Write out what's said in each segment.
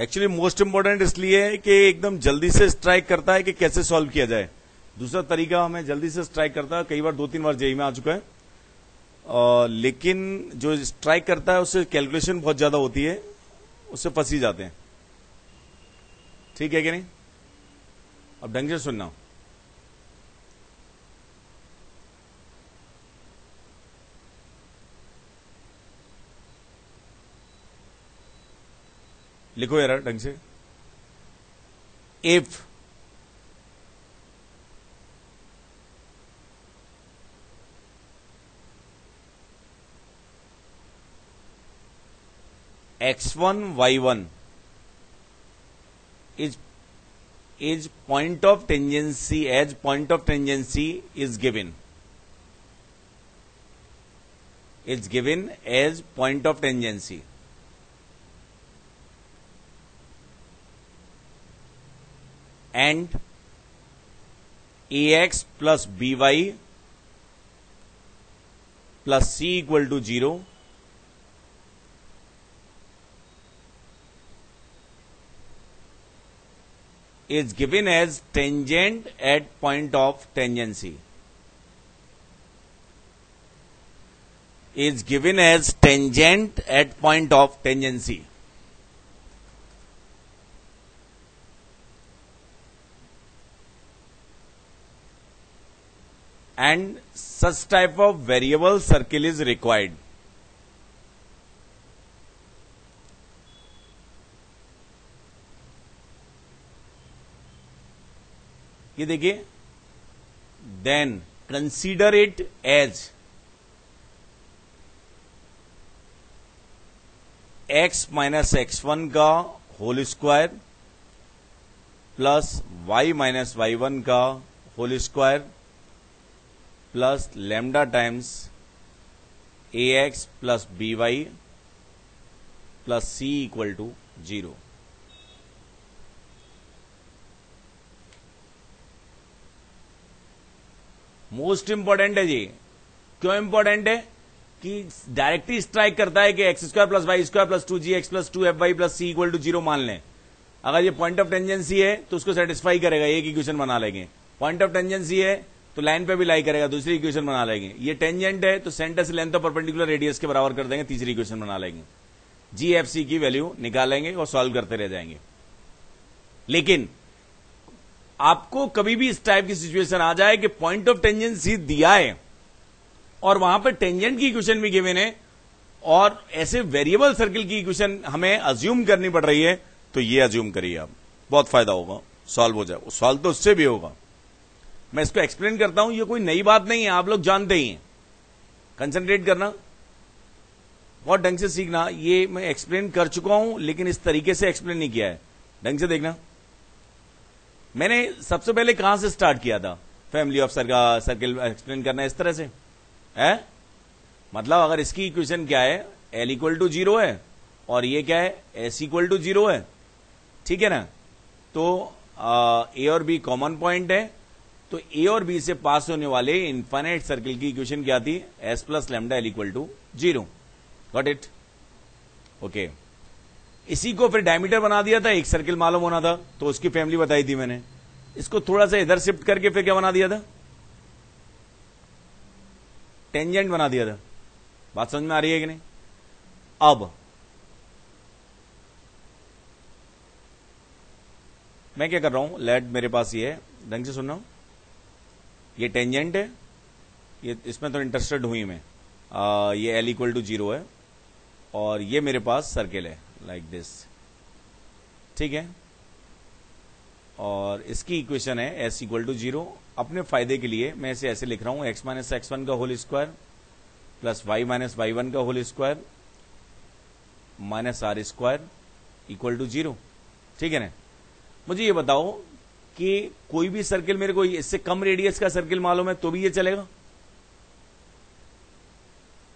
Actually most important इसलिए है कि एकदम जल्दी से स्ट्राइक करता है कि कैसे सॉल्व किया जाए। दूसरा तरीका हमें जल्दी से स्ट्राइक करता है कई बार दो तीन बार जेई में आ चुका है। आ, लेकिन जो स्ट्राइक करता है उससे कैलकुलेशन बहुत ज़्यादा होती है उससे फंसी जाते हैं। ठीक है कि नहीं? अब ढंग से सुनना। लिखो यार ढंग से if x1 y1 is is point of tangency as point of tangency is given is given as point of tangency And ax plus by plus c equal to 0 is given as tangent at point of tangency. Is given as tangent at point of tangency and such type of variable circle is required. ये देखिए then consider it as x minus x one का whole square plus y minus y one का whole square plus lambda times a x plus b y plus c equal to zero. Most important है जी। क्यों important है? कि directly strike करता है कि x square plus y square plus two g x plus two f y plus c equal to zero मान लें। अगर ये पॉइंट ऑफ़ टेंजेंसी है तो उसको सेटिस्फाई करेगा, एक इक्वेशन बना लेंगे। पॉइंट ऑफ़ टेंजेंसी है तो लाइन पे भी लाई करेगा, दूसरी इक्वेशन बना लेंगे। ये टेंजेंट है तो सेंटर से लेंथ ऑफ़ परपेंडिकुलर रेडियस के बराबर कर देंगे, तीसरी इक्वेशन बना लेंगे। जीएफसी की वैल्यू निकालेंगे और सॉल्व करते रह जाएँगे। लेकिन, आपको कभी भी इस टाइप की सिचुएशन आ जाए कि पॉइंट ऑफ़ टेंजेंसी दिया है, और वहाँ पर टेंजेंट की इक्वेशन भी गिवन है, और ऐसे वेरिएबल सर्किल की इक्वेशन हमें अज्यूम करनी पड़ रही है तो ये अज्यूम करिए आप। बहुत फ़ायदा होगा। सॉल्व हो जाए। सॉल्व तो उससे भी होगा। मैं इसको एक्सप्लेन करता हूँ, ये कोई नई बात नहीं है, आप लोग जानते ही हैं। कंसंट्रेट करना। बहुत ढंग से सीखना। ये मैं एक्सप्लेन कर चुका हूँ, लेकिन इस तरीके से एक्सप्लेन नहीं किया है। ढंग से देखना। मैंने सबसे पहले कहाँ से स्टार्ट किया था? फैमिली ऑफ़ का सर्किल एक्सप्लेन करना इस तरह से। है? मतलब अगर इसकी इक्वेशन क्या है? एल इक्वल टू ज़ीरो है, और ये क्या है? एस इक्वल टू ज़ीरो है। ठीक है ना? तो ए और बी कॉमन पॉइंट है। तो ए और बी से पास होने वाले इन्फाइनाइट सर्किल की इक्वेशन क्या थी? S plus lambda L equal to zero got it okay इसी को फिर डायमीटर बना दिया था, एक सर्किल मालूम होना था तो उसकी फैमिली बताई थी मैंने। इसको थोड़ा सा इधर शिफ्ट करके फिर क्या बना दिया था? टेंजेंट बना दिया था। बात समझ में आ रही है कि नहीं? अब, मैं क्या कर रहा हूँ? लेट मेरे पास ये है। ढंग से सुन रहा हूँ? ये टेंजेंट है ये इसमें तो इंटरेस्टेड हुई मैं। आ, ये एल इक्वल टू ज़ीरो है और ये मेरे पास सर्किल है लाइक like दिस ठीक है? और इसकी इक्वेशन है एस इक्वल टू ज़ीरो अपने फ़ायदे के लिए मैं इसे ऐसे लिख रहा हूँ एक्स माइनस एक्स वन का whole square plus y minus y one का whole square minus r square equal to zero ठीक है ना? मुझे ये बताओ कि कोई भी सर्किल मेरे को इससे कम रेडियस का सर्किल मालूम है तो भी ये चलेगा?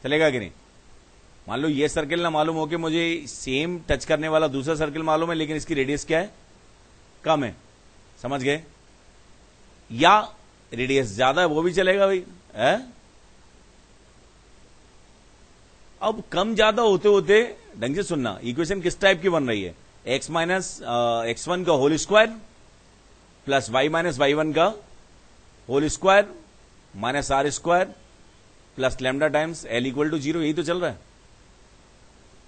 चलेगा कि नहीं? मान लो ये सर्किल ना मालूम हो कि मुझे सेम टच करने वाला दूसरा सर्किल मालूम है, लेकिन इसकी रेडियस क्या है? कम है। समझ गए? या रेडियस ज़्यादा है, वो भी चलेगा भाई, है? अब कम ज़्यादा होते होते, ढंग से सुनना इक्वेशन किस टाइप की बन रही है? एक्स माइनस एक्स वन का whole square plus y minus y one का whole square minus r square plus lambda times L equal to zero, यही तो चल रहा है।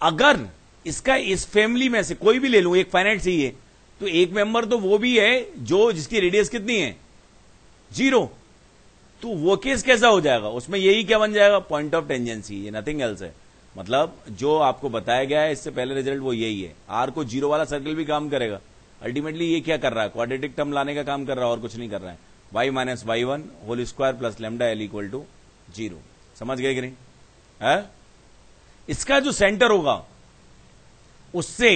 अगर इसका इस फैमिली में से कोई भी ले लू, एक फाइनाइट चाहिए तो एक मेंबर तो वो भी है जो जिसकी रेडियस कितनी है? ज़ीरो। तो वो केस कैसा हो जाएगा? उसमें यही क्या बन जाएगा? पॉइंट ऑफ़ टेंजेंसी ये नथिंग एल्स है। मतलब जो आपको बताया गया है, इससे पहले रिज़ल्ट वो यही है। आर को ज़ीरो वाला सर्कल भी काम करेगा। अल्टीमेटली ये क्या कर रहा है? क्वाड्रेटिक टर्म लाने का काम कर रहा है और कुछ नहीं कर रहा है। Y minus y one whole square plus lambda L equal to zero समझ गए कि नहीं? है? इसका जो सेंटर होगा, उससे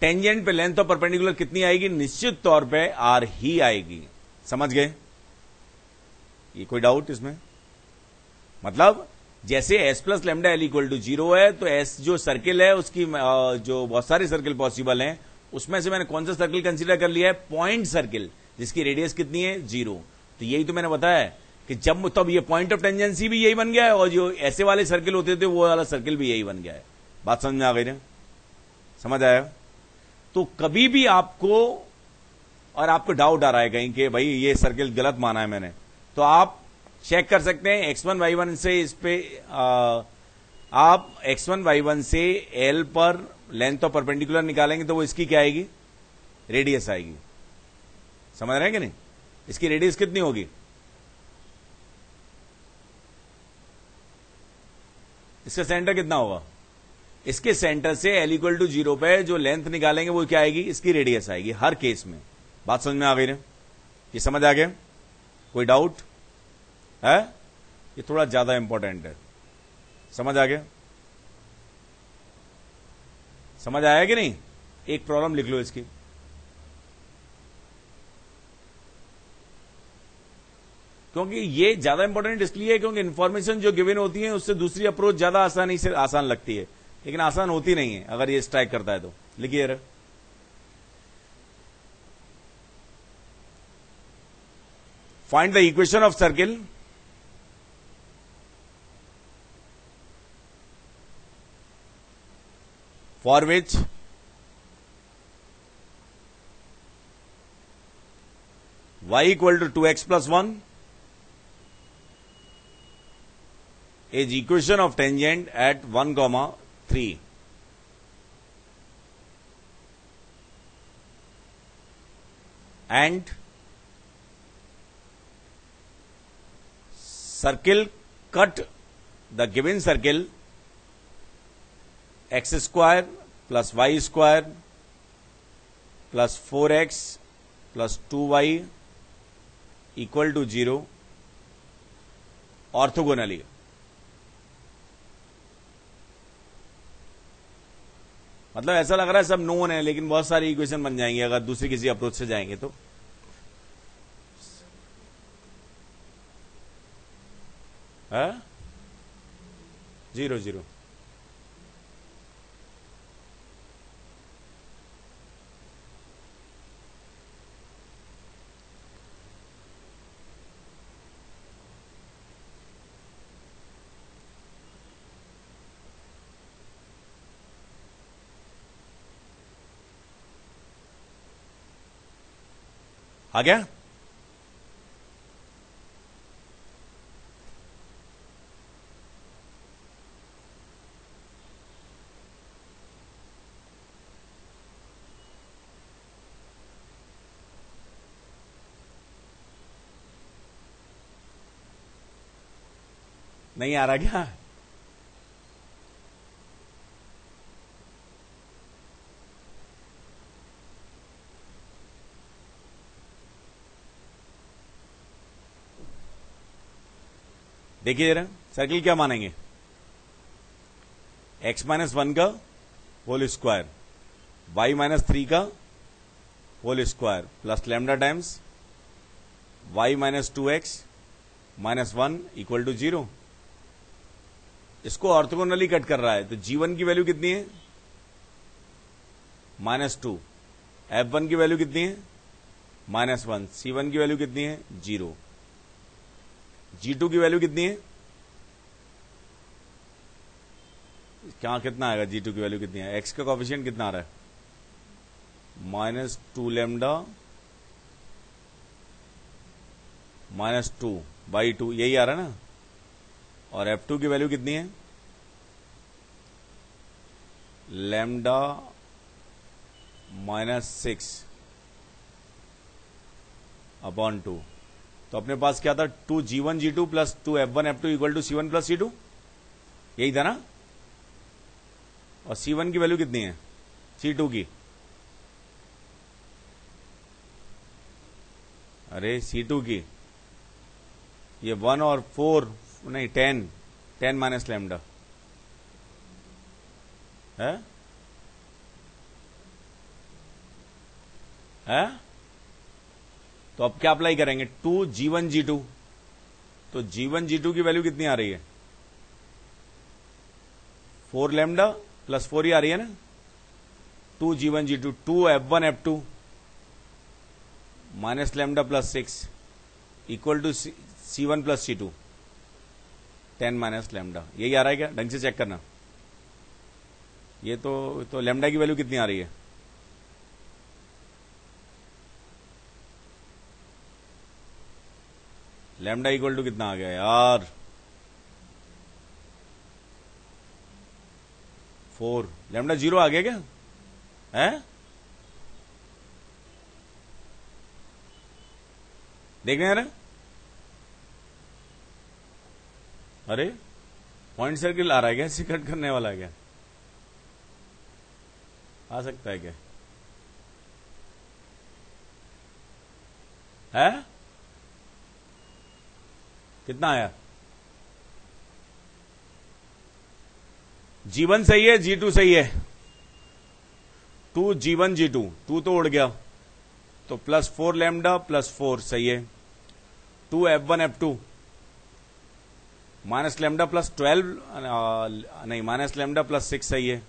टेंजेंट पे लेंथ ऑफ़ परपेंडिकुलर कितनी आएगी? निश्चित तौर पे आर ही आएगी। समझ गए? ये कोई डाउट इसमें? मतलब जैसे S plus lambda L equal to zero है तो एस जो सर्किल है, उसकी जो बहुत सारे सर्किल पॉसिबल हैं उसमें से मैंने कौन सा सर्किल कंसीडर कर लिया है? पॉइंट सर्किल जिसकी रेडियस कितनी है? ज़ीरो तो यही तो मैंने बताया कि जब तब ये पॉइंट ऑफ़ टेंजेंसी भी यही बन गया है और जो ऐसे वाले सर्किल होते थे वो वाला सर्किल भी यही बन गया है। बात समझ में आ गई ना? समझ आया? तो कभी भी आपको और आपको डाउट आ रहा है कहीं कि भाई ये सर्किल गलत माना है मैंने तो आप चेक कर सकते हैं एक्स वन वाई वन से इस पे आ, आप एक्स वन वाई वन से एल पर लेंथ ऑफ़ परपेंडिकुलर निकालेंगे तो वो इसकी क्या आएगी? रेडियस आएगी। समझ रहे हैं कि नहीं? इसकी रेडियस कितनी होगी? इसका सेंटर कितना होगा? इसके सेंटर से एल इक्वल टू ज़ीरो पे जो लेंथ निकालेंगे वो क्या आएगी? इसकी रेडियस आएगी हर केस में। बात समझ में आ गई ना? ये समझ आ गया? कोई डाउट है? ये थोड़ा ज़्यादा इंपॉर्टेंट है। समझ आ गया? समझ आया कि नहीं? एक प्रॉब्लम लिख लो इसकी। क्योंकि ये ज़्यादा इंपॉर्टेंट इसलिए है क्योंकि इन्फॉर्मेशन जो गिवन होती है, उससे दूसरी अप्रोच ज़्यादा आसानी से, आसान लगती है। लेकिन आसान होती नहीं है, अगर ये स्ट्राइक करता है तो। लिखिए find the equation of circle for which? Y equal to 2x plus 1 is equation of tangent at 1 comma 3 and circle cut the given circle x square plus y square plus four x plus two y equal to zero orthogonally मतलब ऐसा लग रहा है सब known है, लेकिन बहुत सारी इक्वेशन बन जाएँगे, अगर दूसरी किसी अप्रोच से जाएँगे तो। है? ज़ीरो ज़ीरो आ गया? नहीं आ रहा क्या? देखिए जरा सर्किल क्या मानेंगे? एक्स माइनस वन का whole square y minus three का whole square plus lambda times y minus two x minus one equal to zero इसको ऑर्थोगोनली कट कर रहा है तो जी वन की वैल्यू कितनी है? माइनस टू एफ़ वन की वैल्यू कितनी है? माइनस वन सी वन की वैल्यू कितनी है? ज़ीरो जी टू की वैल्यू कितनी है? क्या कितना आएगा जी टू की वैल्यू कितनी है? एक्स का कॉफिशियंट कितना आ रहा है? Minus two lambda minus two by two यही आ रहा है ना? और एफ़ टू की वैल्यू कितनी है? Lambda minus six upon two तो अपने पास क्या था? Two g one g two plus two f one f two equal to c one plus c two यही था ना? और सी वन की वैल्यू कितनी है? सी टू की। अरे सी टू की। ये वन और फोर नहीं टेन टेन माइनस लेमडा है? है? तो अब क्या अप्लाई करेंगे? Two g one g two तो जी वन जी टू की वैल्यू कितनी आ रही है? फोर लेमडा प्लस फोर ही आ रही है ना? Two g one g two two f one f two minus lambda plus six equal to c one plus c two ten minus lambda यही आ रहा है क्या? ढंग से चेक करना। ये तो तो लेमडा की वैल्यू कितनी आ रही है? लेमडा इक्वल टू कितना आ गया यार? फोर लेमडा ज़ीरो आ गया क्या? है? देखने यार अरे पॉइंट सर्किल आ रहा है क्या? इसे कट करने वाला है क्या? आ सकता है क्या? है? कितना आया? जीवन सही है जी टू सही है। टू जीवन जी टू टू तो उड़ गया। तो plus four lambda plus four सही है। Two f one f two minus lambda plus twelve नहीं, माइनस लेमडा प्लस सिक्स सही है।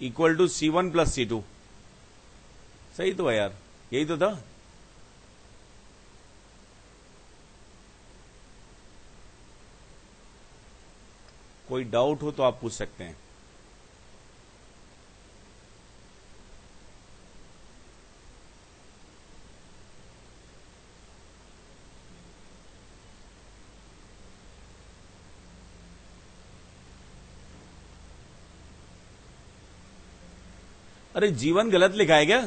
Equal to c one plus c two सही तो है यार, यही तो था। कोई डाउट हो तो आप पूछ सकते हैं। अरे जीवन गलत लिखा है क्या?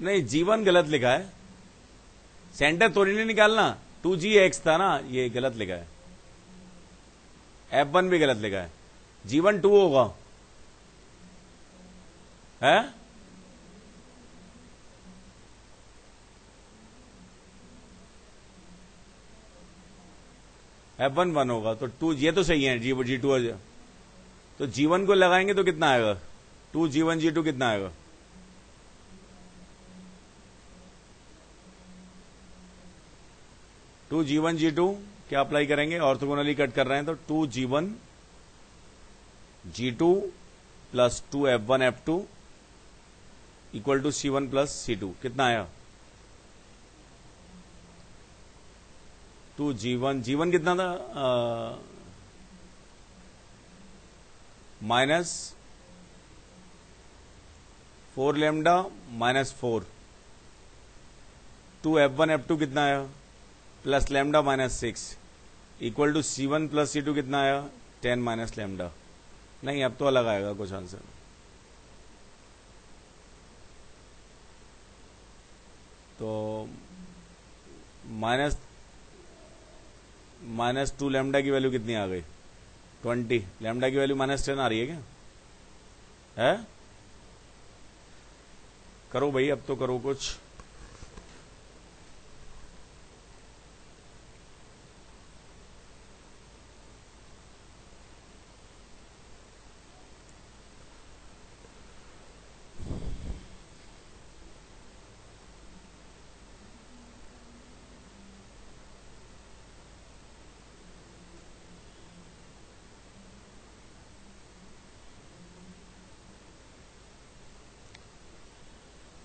नहीं, जीवन गलत लिखा है। सेंटर थोड़ी नहीं निकालना। टू जी एक्स था ना, ये गलत लिखा है। एफ़ वन भी गलत लिखा है। जीवन टू होगा। है? एफ़ वन वन होगा तो टू, ये तो सही है, जी जी टू तो जीवन को लगाएँगे तो कितना आएगा? टू, जीवन, जी, टू कितना आएगा? Two g one g two, क्या अप्लाई करेंगे? ऑर्थोगोनली कट कर रहे हैं तो two g one g two plus two f one f two equal to c one plus c two कितना आया? Two g one g one कितना था? Minus four lambda minus four two f one f two कितना आया? Plus lambda minus six equal to c one plus c two कितना आया? Ten minus lambda. नहीं, अब तो अलग आएगा कुछ आंसर। तो माइनस माइनस टू लेमडा की वैल्यू कितनी आ गई? ट्वेंटी। लेमडा की वैल्यू माइनस टेन आ रही है क्या? है? करो भाई, अब तो करो कुछ।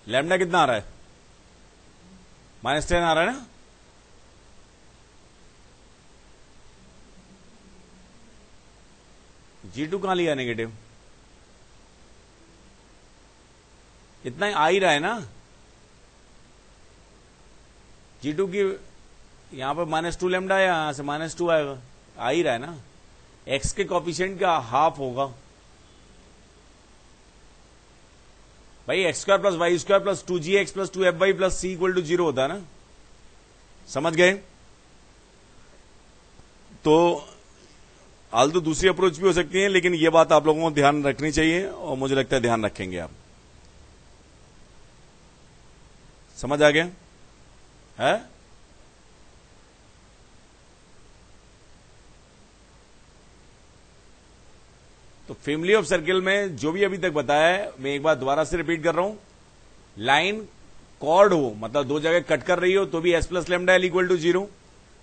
लेमडा कितना आ रहा है? माइनस टेन आ रहा है ना? जी टू कहाँ लिया नेगेटिव इतना ही आ ही रहा है ना? जी टू की यहाँ पर माइनस टू लेमडा है, यहाँ से माइनस टू आएगा। आ ही रहा है ना? एक्स के कॉपिशेंट का हाफ़ होगा। भाई x square plus y square plus two g x plus two f y plus c equal to zero होता है ना? समझ गए? तो आल तो दूसरी अप्रोच भी हो सकती है, लेकिन यह बात आप लोगों को ध्यान रखनी चाहिए और मुझे लगता है ध्यान रखेंगे आप। समझ आ गया? है? तो फैमिली ऑफ़ सर्किल में जो भी अभी तक बताया है, मैं एक बार दोबारा से रिपीट कर रहा हूँ। लाइन कॉर्ड हो मतलब दो जगह कट कर रही हो तो भी S plus lambda L equal to zero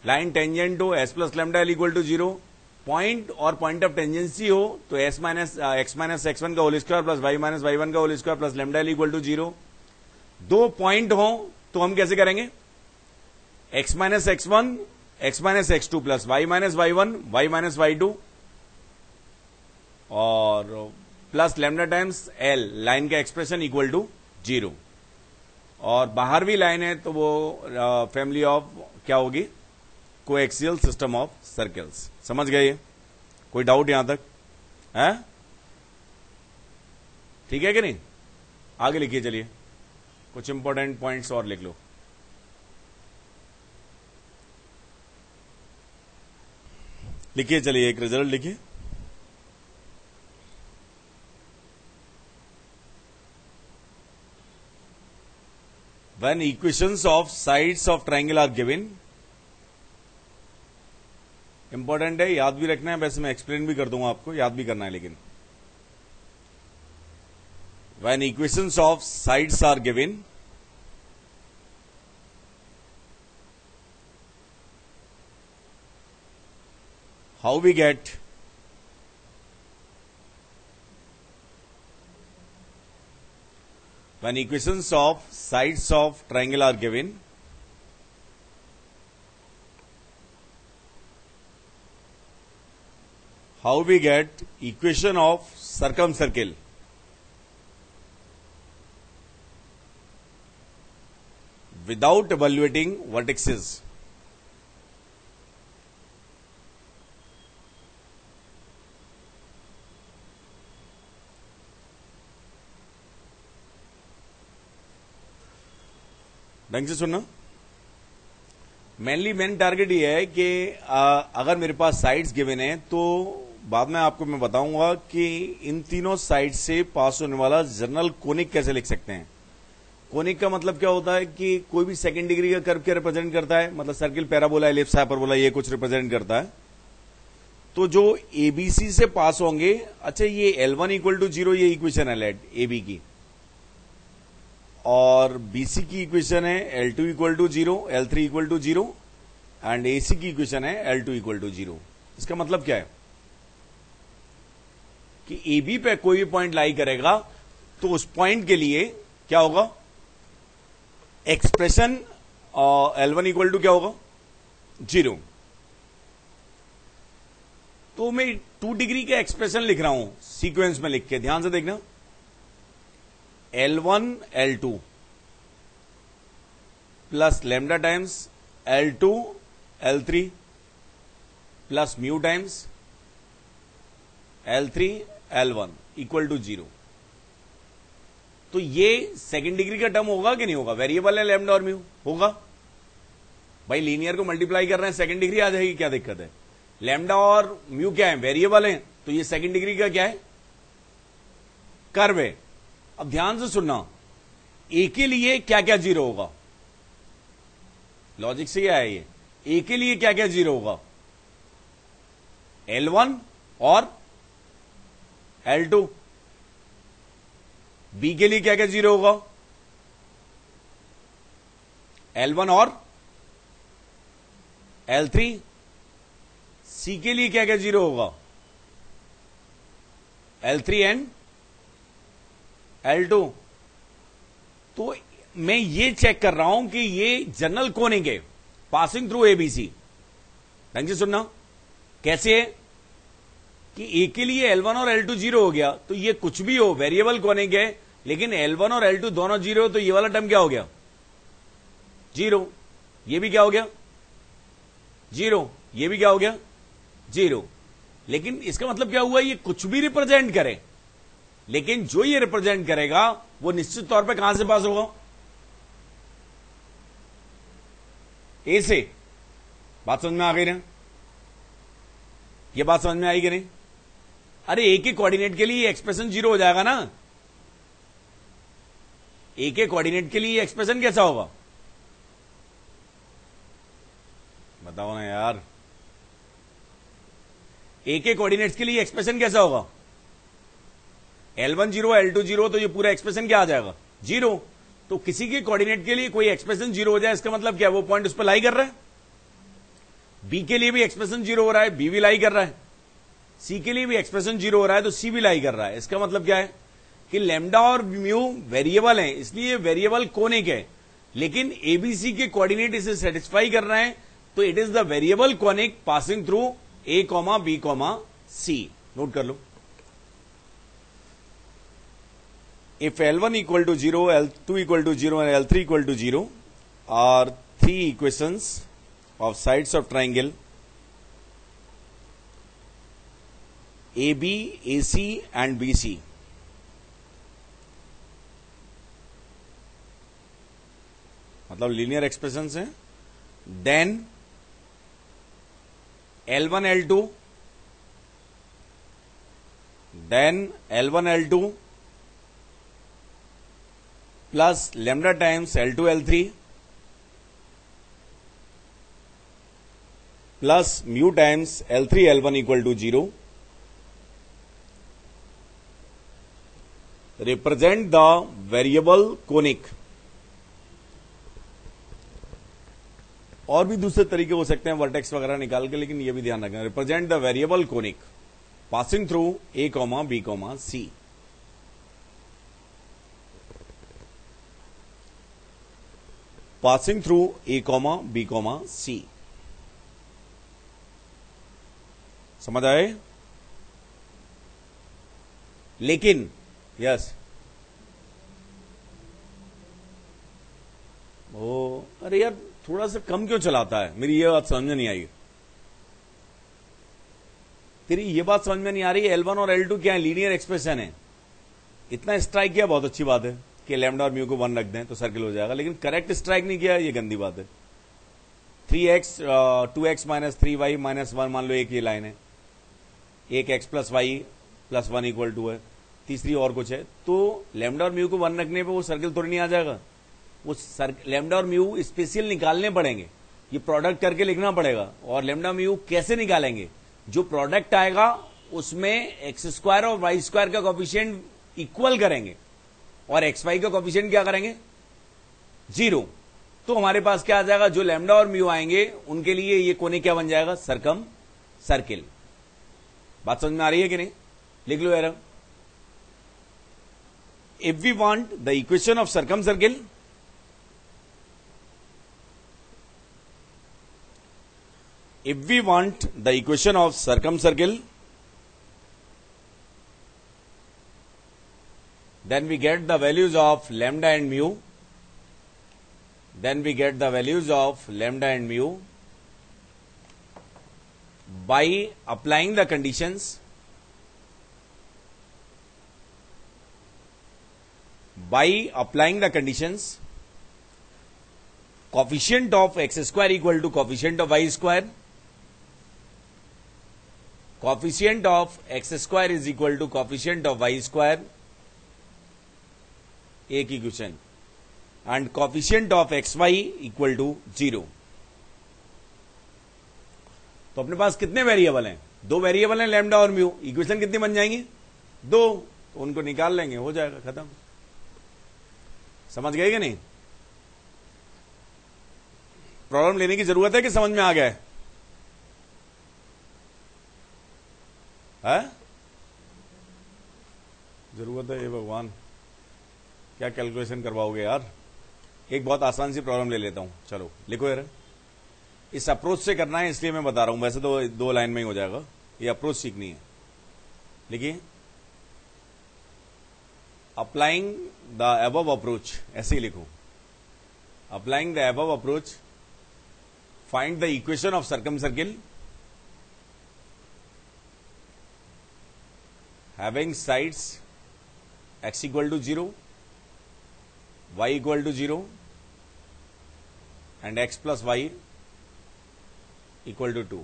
line tangent हो S plus lambda L equal to zero point और पॉइंट ऑफ़ टेंजेंसी हो तो S minus x minus x one का whole square plus y minus y one का whole square plus lambda L equal to zero दो point हो तो हम कैसे करेंगे? X minus x one x minus x two plus y minus y one y minus y two और plus lambda times L, line का expression equal to zero और बाहर भी लाइन है तो वो फैमिली ऑफ़ क्या होगी? कोएक्सियल सिस्टम ऑफ़ सर्कल्स समझ गए कोई डाउट यहाँ तक? है? ठीक है कि नहीं? आगे लिखिए, चलिए। कुछ इंपॉर्टेंट पॉइंट्स और लिख लो। लिखिए, चलिए, एक रिज़ल्ट लिखिए। when equations of sides of triangle are given important है, याद भी रखना है, वैसे मैं एक्सप्लेन भी कर दूँगा आपको, याद भी करना है लेकिन। When equations of sides are given how we get when equations of sides of triangle are given how we get equation of circumcircle? Without evaluating vertices ढंग से सुनना। मेनली मेन टारगेट ये है कि आ, अगर मेरे पास साइड्स गिवन है तो बाद में आपको मैं बताऊँगा कि इन तीनों साइड से पास होने वाला जर्नल कोनिक कैसे लिख सकते हैं। कोनिक का मतलब क्या होता है कि कोई भी सेकेंड डिग्री का कर्व क्या रिप्रेजेंट करता है? मतलब सर्किल पैराबोला एलिप्स हाइपरबोला ये कुछ रिप्रेजेंट करता है। तो जो एबीसी से पास होंगे अच्छा ये L one equal to zero ये इक्वेशन है लेट एबी की। और बीसी की इक्वेशन है L two equal to zero L three equal to zero and AC की इक्वेशन है L two equal to zero इसका मतलब क्या है? कि ए बी पे कोई भी पॉइंट लाई करेगा तो उस पॉइंट के लिए क्या होगा? Expression L one equal to क्या होगा? ज़ीरो तो मैं टू डिग्री का एक्सप्रेशन लिख रहा हूँ सीक्वेंस में लिख के, ध्यान से देखना। L one L two plus lambda times L two L three plus mu times L three L one equal to zero तो ये सेकेंड डिग्री का टर्म होगा कि नहीं होगा? वेरिएबल है लेमडा और म्यू होगा। भाई लीनियर को मल्टीप्लाई कर रहे हैं सेकेंड डिग्री आ जाएगी, क्या दिक्कत है? लेमडा और म्यू क्या है? वेरिएबल है। तो ये सेकेंड डिग्री का क्या है? कर्व है। अब ध्यान से सुनना। ए के लिए क्या क्या ज़ीरो होगा? लॉजिक से क्या है ये? ए के लिए क्या क्या ज़ीरो होगा? एल वन और एल टू बी के लिए क्या क्या ज़ीरो होगा? एल वन और एल थ्री सी के लिए क्या क्या ज़ीरो होगा? L three and L two तो मैं ये चेक कर रहा हूँ कि ये जनरल कोनिंग है पासिंग थ्रू एबीसी ढंग से सुनना। कैसे है? कि ए के लिए एल वन और एल टू ज़ीरो हो गया तो ये कुछ भी हो वेरिएबल कोनिंग है लेकिन L1 और L2 दोनों ज़ीरो हो तो ये वाला टर्म क्या हो गया? ज़ीरो ये भी क्या हो गया? ज़ीरो ये भी क्या हो गया? ज़ीरो लेकिन इसका मतलब क्या हुआ? ये कुछ भी रिप्रेजेंट करे। लेकिन जो ये रिप्रेजेंट करेगा, वो निश्चित तौर पे कहाँ से पास होगा? ए से। बात समझ में आ गई ना? ये बात समझ में आई कि नहीं? अरे ए के कोऑर्डिनेट के लिए एक्सप्रेशन ज़ीरो हो जाएगा ना? ए के कोऑर्डिनेट के लिए एक्सप्रेशन कैसा होगा? बताओ ना यार। ए के कोऑर्डिनेट्स के लिए एक्सप्रेशन कैसा होगा? L one zero L two zero तो ये पूरा एक्सप्रेशन क्या आ जाएगा? ज़ीरो तो किसी के कोऑर्डिनेट के लिए कोई एक्सप्रेशन ज़ीरो हो जाए, इसका मतलब क्या? वो पॉइंट उस पर लाई कर रहा है। बी के लिए भी एक्सप्रेशन ज़ीरो हो रहा है बी भी लाई कर रहा है। सी के लिए भी एक्सप्रेशन ज़ीरो हो रहा है तो सी भी लाई कर रहा है। इसका मतलब क्या है? कि लेमडा और म्यू वेरिएबल है, इसलिए वेरिएबल कोनिक है। लेकिन एबीसी के कोऑर्डिनेट इसे सेटिस्फाई कर रहे हैं तो it is the variable conic passing through A comma B comma C note कर लो। If L1 equal to 0, L2 equal to 0 and L3 equal to 0 are three equations of sides of triangle AB, AC and BC. मतलब linear expression है then L1 L2 then L1 L2 plus lambda times L2 L3 plus mu times L3 L1 equal to 0 represent the variable conic और भी दूसरे तरीके हो सकते हैं vertex वगैरह निकाल के, लेकिन ये भी ध्यान रखना। Represent the variable conic, passing through A comma B comma C. Passing through A comma, B comma, C. समझ आए? लेकिन यस ओ, अरे यार, थोड़ा सा कम क्यों चलाता है? मेरी ये बात समझ में नहीं आई। तेरी ये बात समझ में नहीं आ रही एल वन और एल टू क्या है? लीनियर एक्सप्रेशन है। इतना स्ट्राइक किया, बहुत अच्छी बात है। कि लेमडा और म्यू को वन रख दें तो सर्किल हो जाएगा। लेकिन करेक्ट स्ट्राइक नहीं किया, ये गंदी बात है। Three x two x minus three y minus one मान लो एक ही लाइन है। एक x plus y plus one equal to है। तीसरी और कुछ है। तो लेमडा और म्यू को वन रखने पर वो सर्किल थोड़ी नहीं आ जाएगा। वो लेमडा और म्यू स्पेशल निकालने पड़ेंगे। ये प्रोडक्ट करके लिखना पड़ेगा। और लेमडा म्यू कैसे निकालेंगे? जो प्रोडक्ट आएगा, उसमें एक्स स्क्वायर और वाई स्क्वायर का कॉफिशियंट इक्वल करेंगे। और एक्स वाई का कॉफिशियंट क्या करेंगे? ज़ीरो तो हमारे पास क्या आ जाएगा? जो लेमडा और म्यू आएँगे, उनके लिए ये कोने क्या बन जाएगा? सरकम सर्किल बात समझ में आ रही है कि नहीं? लिख लो यार if we want the equation of circumcircle if we want the equation of circumcircle then we get the values of lambda and mu. Then we get the values of lambda and mu. By applying the conditions by applying the conditions coefficient of x square equal to coefficient of y square coefficient of x square is equal to coefficient of y square एक equation and coefficient of x y equal to zero तो अपने पास कितने variable हैं? दो variable हैं lambda और mu equation कितनी बन जाएँगी? दो। तो उनको निकाल लेंगे, हो जाएगा, खत्म। समझ गए कि नहीं? प्रॉब्लम लेने की ज़रूरत है कि समझ में आ गया है? ज़रूरत है ये भगवान। क्या कैलकुलेशन करवाओगे यार? एक बहुत आसान सी प्रॉब्लम ले लेता हूँ। चलो, लिखो यार। इस अप्रोच से करना है, इसलिए मैं बता रहा हूँ। वैसे तो दो लाइन में ही हो जाएगा। ये अप्रोच सीखनी है। लिखिए। अप्लाइंग द एबव अप्रोच ऐसे ही लिखो। Applying the above approach find the equation of circumcircle having sides x equal to 0 y equal to 0 and x plus y equal to 2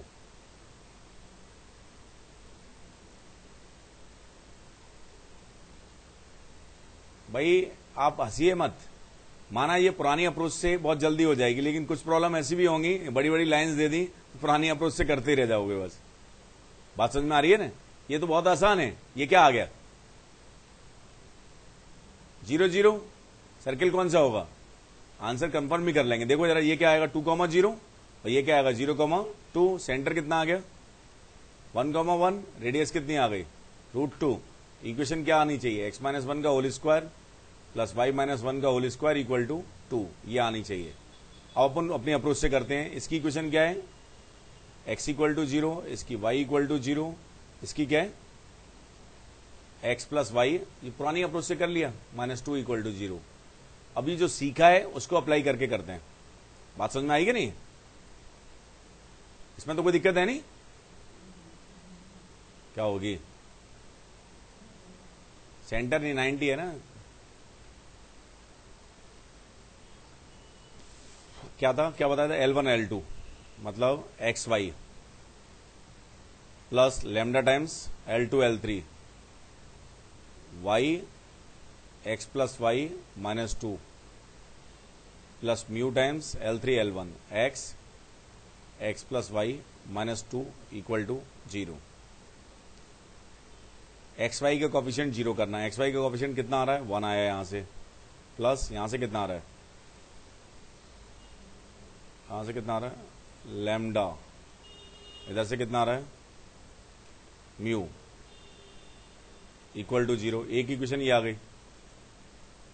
भाई, आप हंसीए मत। माना ये पुरानी अप्रोच से बहुत जल्दी हो जाएगी, लेकिन कुछ प्रॉब्लम ऐसी भी होंगी बड़ी बड़ी लाइंस दे दी तो पुरानी अप्रोच से करते ही रह जाओगे बस। बात समझ में आ रही है ना? ये तो बहुत आसान है। ये क्या आ गया? ज़ीरो ज़ीरो सर्किल कौन सा होगा? आंसर कंफर्म भी कर लेंगे। देखो जरा, ये क्या आएगा? टू कॉमा ज़ीरो, और ये क्या आएगा? Zero comma two. सेंटर कितना आ गया? One comma one. रेडियस कितनी आ गई? Root two. इक्वेशन क्या आनी चाहिए? एक्स माइनस वन का whole square plus y minus one का whole square equal to two. ये आनी चाहिए। अब अपन अपनी अप्रोच से करते हैं। इसकी इक्वेशन क्या है? एक्स इक्वल टू ज़ीरो, इसकी वाई इक्वल टू ज़ीरो, इसकी क्या है? X plus y. ये पुरानी अप्रोच से कर लिया। Minus two equal to zero. अभी जो सीखा है, उसको अप्लाई करके करते हैं। बात समझ में आएगी नहीं? इसमें तो कोई दिक्कत है नहीं? क्या होगी? सेंटर नहीं नाइनटी है ना? क्या था? क्या बताया था? एल वन एल टू मतलब x y plus lambda times L two L three y x plus y minus two plus mu times L three L one x x plus y minus two equal to zero x y का coefficient zero करना है। X Y का coefficient कितना आ रहा है? One आया यहाँ से। प्लस यहाँ से कितना आ रहा है? यहाँ से कितना आ रहा है? लेमडा इधर से कितना आ रहा है? म्यू इक्वल टू ज़ीरो एक इक्वेशन ये आ गई।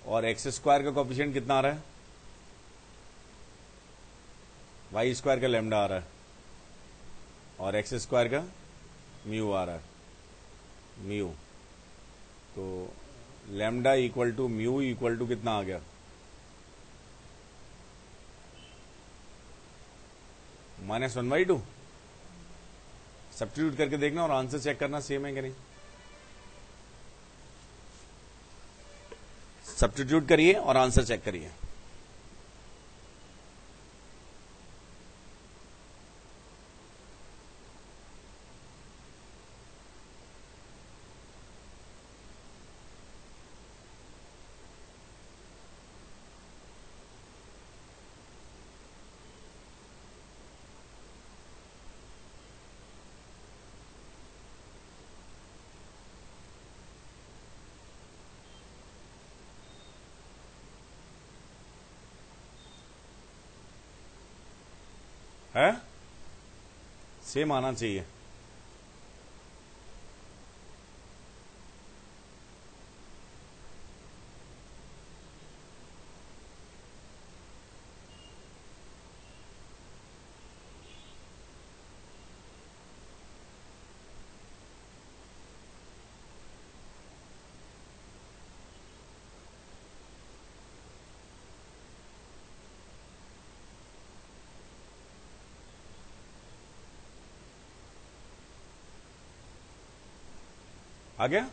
और एक्स स्क्वायर का कॉफिशियंट कितना आ रहा है? वाई स्क्वायर का लेमडा आ रहा है। और एक्स स्क्वायर का म्यू आ रहा है। म्यू तो lambda equal to mu equal to कितना आ गया? Minus one by two substitute करके देखना और आंसर चेक करना सेम है कि नहीं? सब्सटीट्यूट करिए और आंसर चेक करिए है सेम आना चाहिए। आ गया?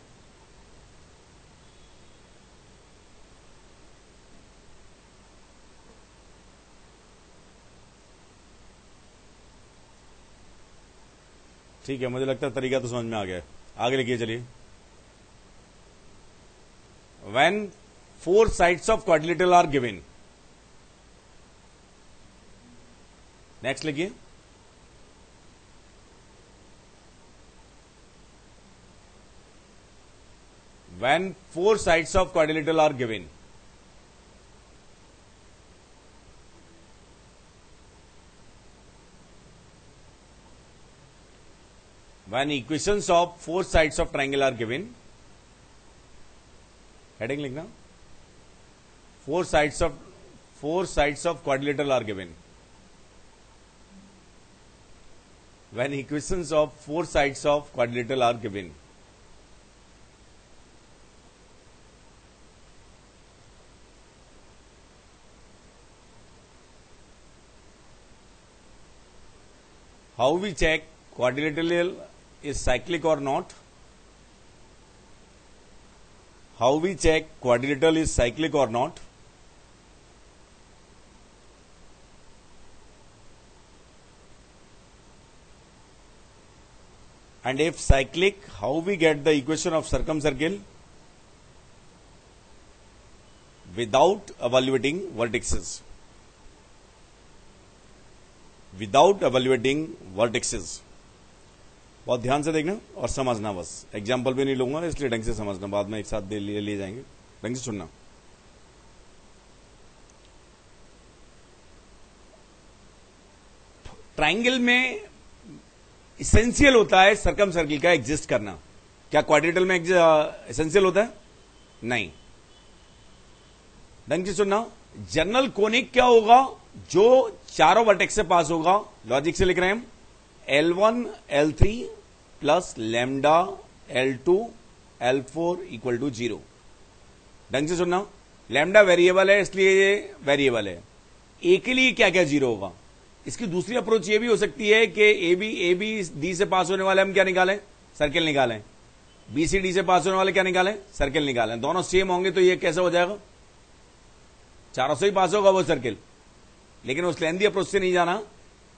ठीक है, मुझे लगता है तरीका तो समझ में आ गया आगे लिखिए, चलिए। When four sides of quadrilateral are given next लिखिए। when four sides of quadrilateral are given. When equations of four sides of triangle are given, heading likhna, four sides of four sides of quadrilateral are given. When equations of four sides of quadrilateral are given. How we check quadrilateral is cyclic or not? How we check quadrilateral is cyclic or not? And if cyclic how we get the equation of circumcircle? Without evaluating vertices without evaluating vertices बहुत ध्यान से देखना और समझना बस। Example भी नहीं लूँगा, इसलिए ढंग से समझना। बाद में एक साथ दे लिए जाएँगे। ढंग से सुनना। ट्राइंगल में इसेंशियल होता है सरकम सर्किल का एग्जिस्ट करना। क्या क्वाड्रेटल में इसेंशियल होता है? नहीं। ढंग से सुनना। जनरल कोनिक क्या होगा? जो चारों वर्टेक्स से पास होगा। लॉजिक से लिख रहे हैं हम। L one L three plus lambda L two L four equal to zero ढंग से सुनना। लेमडा वेरिएबल है, इसलिए ये वेरिएबल है। ए के लिए क्या क्या ज़ीरो होगा? इसकी दूसरी अप्रोच ये भी हो सकती है कि A B A B D से पास होने वाले हम क्या निकालें? सर्किल निकालें। बी सी डी से पास होने वाले क्या निकालें? सर्किल निकालें। दोनों सेम होंगे तो ये कैसे हो जाएगा? चारों से ही पास होगा वो सर्किल लेकिन उस लेंदी अप्रोच से नहीं जाना।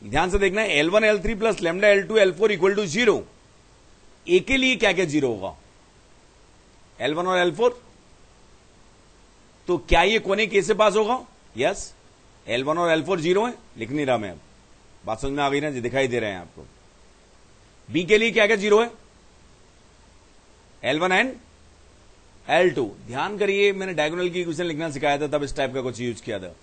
ध्यान से देखना L one L three plus lambda L two L four equal to zero A के लिए क्या क्या ज़ीरो होगा? एल वन और एल फोर तो क्या ये कोने के से पास होगा? यस एल वन और एल फोर ज़ीरो है लिख नहीं रहा मैं अब। बात समझ में आ गई ना? जी, दिखाई दे रहे हैं आपको। बी के लिए क्या क्या ज़ीरो है? L one and L two ध्यान करिए, मैंने डायगोनल की क्वेश्चन लिखना सिखाया था, तब इस टाइप का कुछ यूज़ किया था।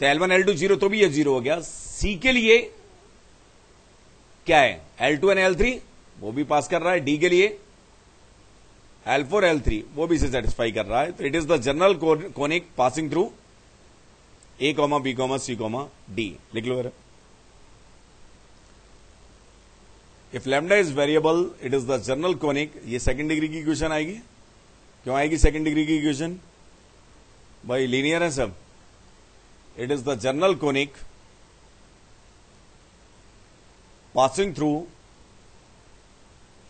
तो L one L two zero तो भी ये ज़ीरो हो गया। सी के लिए क्या है? L two and L three वो भी पास कर रहा है। डी के लिए एल फोर एल थ्री वो भी इसे सेटिस्फाई कर रहा है। तो it is the general conic passing through A comma B comma C comma D लिख लो if lambda is variable it is the general conic ये सेकंड डिग्री की इक्वेशन आएगी। क्यों आएगी सेकंड डिग्री की इक्वेशन भाई लीनियर है सब। It is the general conic passing through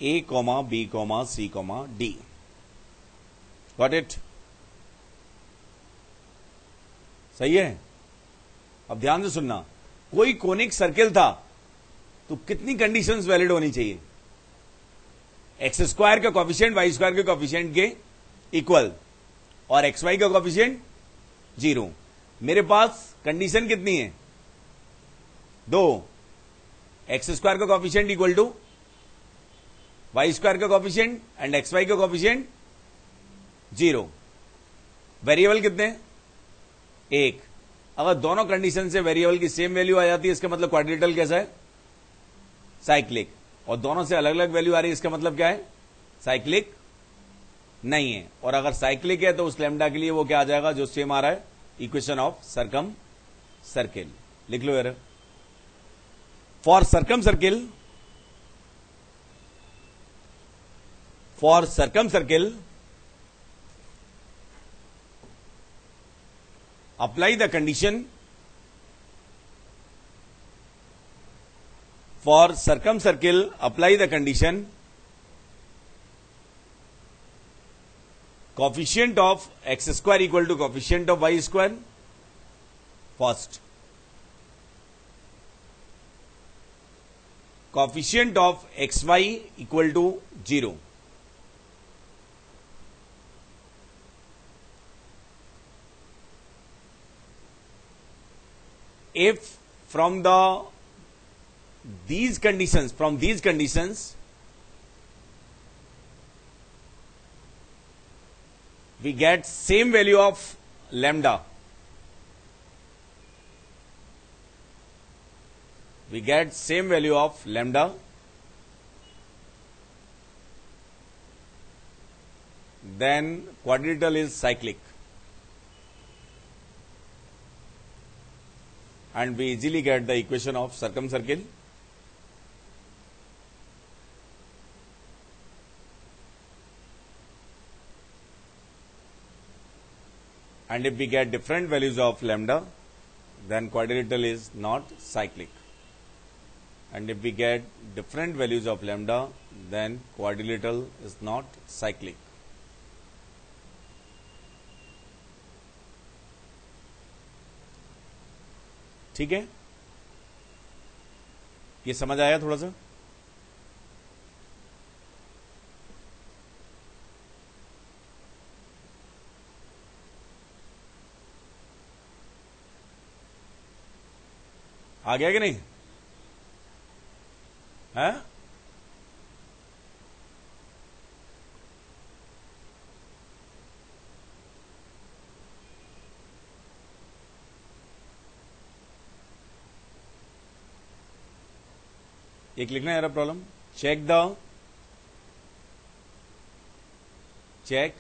A comma B comma C comma D got it सही है? अब ध्यान से सुनना। कोई कोनिक सर्किल था तो कितनी कंडीशन वैलिड होनी चाहिए? एक्स स्क्वायर का कॉफिशियंट वाई स्क्वायर के कॉफिशियंट के इक्वल और एक्स वाई का कॉफिशियंट ज़ीरो मेरे पास कंडीशन कितनी है? दो. एक्स स्क्वायर का coefficient equal to Y square का कॉफिशियंट एंड एक्स वाई का कॉफिशियंट ज़ीरो वेरिएबल कितने? एक. अगर दोनों कंडीशन से वेरिएबल की सेम वैल्यू आ जाती है, इसका मतलब क्वाड्रेटल कैसा है? साइक्लिक और दोनों से अलग अलग वैल्यू आ रही है, इसका मतलब क्या है? साइक्लिक नहीं है। और अगर साइक्लिक है तो उस लेमडा के लिए वो क्या आ जाएगा? जो सेम आ रहा है इक्वेशन ऑफ़ सरकम सर्किल लिख लो यार। For circumcircle for circumcircle apply the condition for circumcircle apply the condition coefficient of x square equal to coefficient of y square first coefficient of xy equal to 0 if from the these conditions from these conditions we get same value of lambda. We get same value of lambda. Then quadrilateral is cyclic. And we easily get the equation of circumcircle and if we get different values of lambda then quadrilateral is not cyclic and if we get different values of lambda then quadrilateral is not cyclic ठीक है ये समझ आया थोड़ा सा आ गया कि नहीं? है? एक लिखना है problem check the check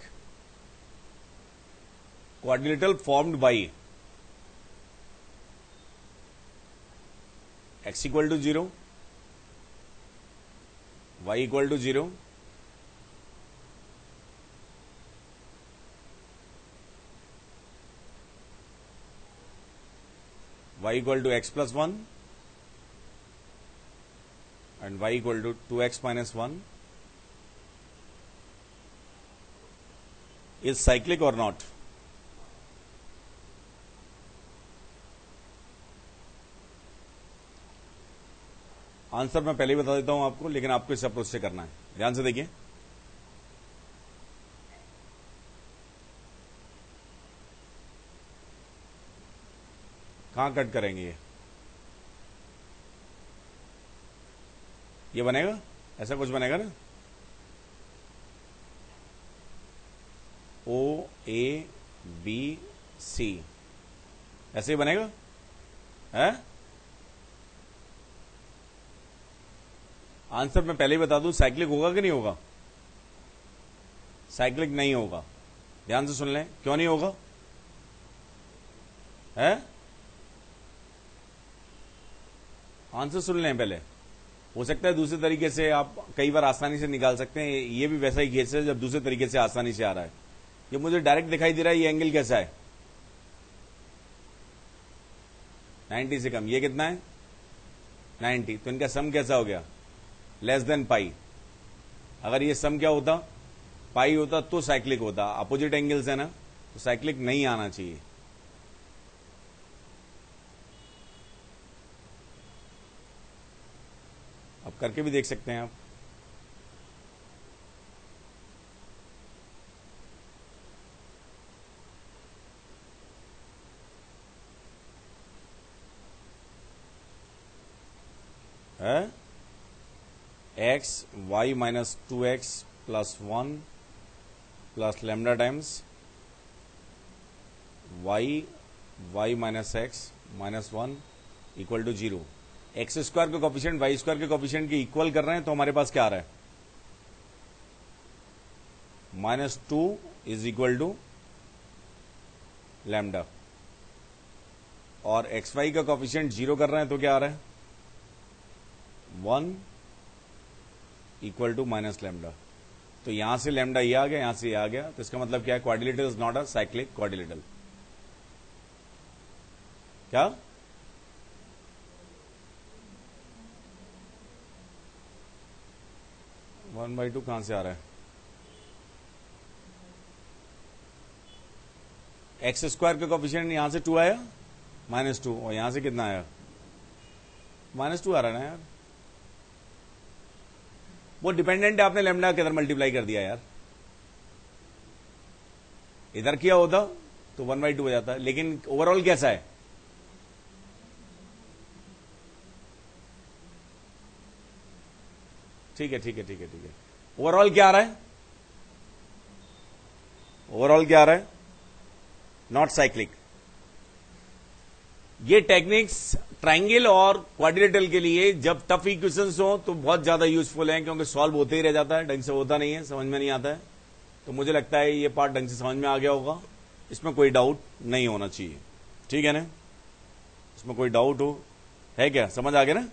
quadrilateral formed by. X equal to 0 y equal to 0 y equal to x plus 1 and y equal to 2x minus 1 is cyclic or not answer मैं पहले ही बता देता हूँ आपको, लेकिन आपको इस अप्रोच से करना है। ध्यान से देखिए। कहाँ कट करेंगे ये? ये बनेगा? ऐसा कुछ बनेगा ना? ओ ए बी सी ऐसे ही बनेगा? है? आंसर मैं पहले ही बता दूँ साइक्लिक होगा कि नहीं होगा? साइक्लिक नहीं होगा। ध्यान से सुन लें, क्यों नहीं होगा? है? आंसर सुन लें पहले। हो सकता है दूसरे तरीके से आप कई बार आसानी से निकाल सकते हैं, ये भी वैसा ही केस है जब दूसरे तरीके से आसानी से आ रहा है। ये मुझे डायरेक्ट दिखाई दे रहा है, ये एंगल कैसा है? 90 से कम। ये कितना है? 90 तो इनका सम कैसा हो गया? लेस देन पाई अगर ये सम क्या होता? पाई होता तो साइक्लिक होता। अपोजिट एंगल्स है ना? तो साइक्लिक नहीं आना चाहिए। अब करके भी देख सकते हैं आप। है? X y minus two x plus one plus lambda times y y minus x minus one equal to zero x square के कॉपिशियंट वाई स्क्वायर के कॉपिशियंट के इक्वल कर रहे हैं तो हमारे पास क्या आ रहा है? Minus two is equal to lambda और एक्स वाई का कॉपिशियंट ज़ीरो कर रहे हैं तो क्या आ रहा है? One equal to minus lambda तो यहाँ से लेमडा ये आ गया, यहाँ से ये आ गया तो इसका मतलब क्या है? Quadrilateral is not a cyclic quadrilateral क्या? वन बाई टू कहाँ से आ रहा है? एक्स स्क्वायर के कॉफिशियंट यहाँ से टू आया माइनस टू और यहाँ से कितना आया? माइनस टू आ रहा है ना यार। वो डिपेंडेंट है, आपने लेमडा किधर मल्टीप्लाई कर दिया यार? इधर किया होता तो वन बाई टू हो जाता। लेकिन ओवरऑल कैसा है? ठीक है ठीक है ठीक है ठीक है। ओवरऑल क्या आ रहा है? ओवरऑल क्या आ रहा है? नॉट साइक्लिक ये टेक्निक्स ट्राइंगल और क्वाड्रिलेटरल के लिए जब टफ इक्वेशंस हो तो बहुत ज़्यादा यूजफुल है, क्योंकि सॉल्व होते ही रह जाता है, ढंग से होता नहीं है, समझ में नहीं आता है। तो मुझे लगता है ये पार्ट ढंग से समझ में आ गया होगा। इसमें कोई डाउट नहीं होना चाहिए। ठीक है ना? इसमें कोई डाउट हो? है क्या? समझ आ गया ना?